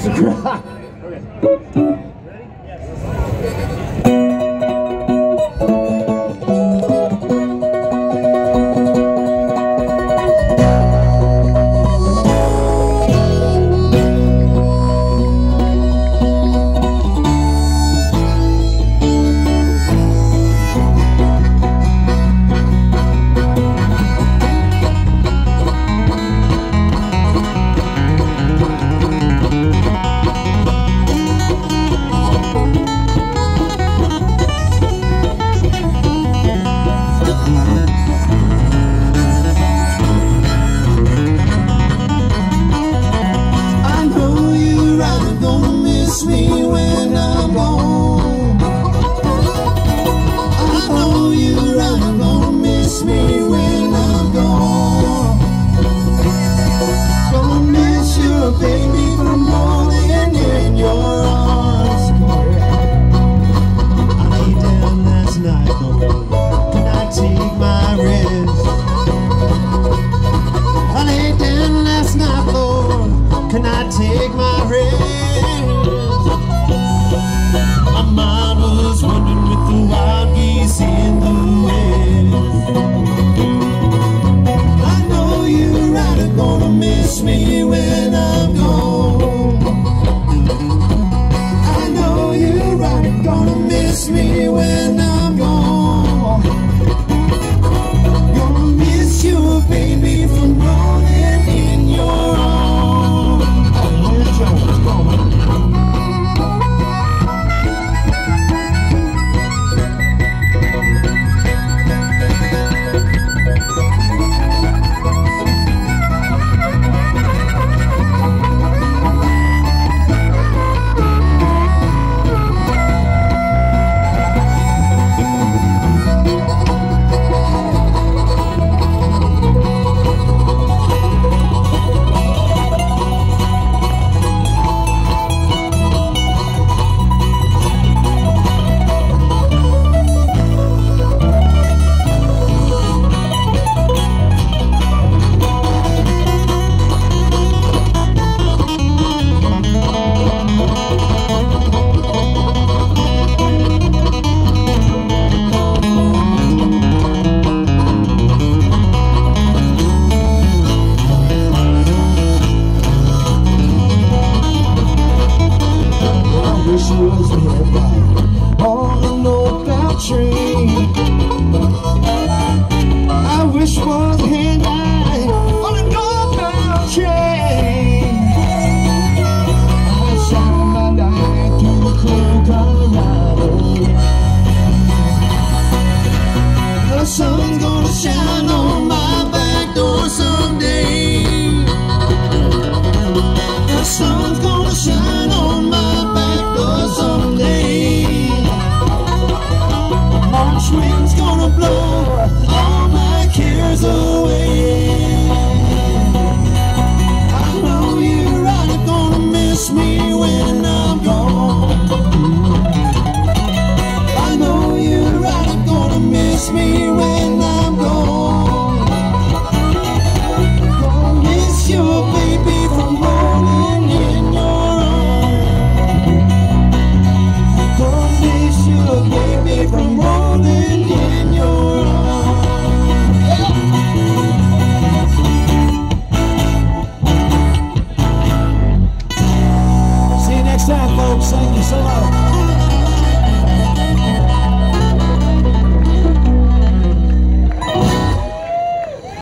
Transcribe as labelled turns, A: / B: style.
A: Yes,
B: you're right, gonna miss me Oh I wish you was there by on the northbound train. I wish was here night on the northbound train. I shot my light through the cold Colorado. Oh. The sun's gonna shine on my back door someday. The sun's gonna shine Wind's gonna blow all my cares away. I know you're gonna miss me when I'm gone. I know you're gonna miss me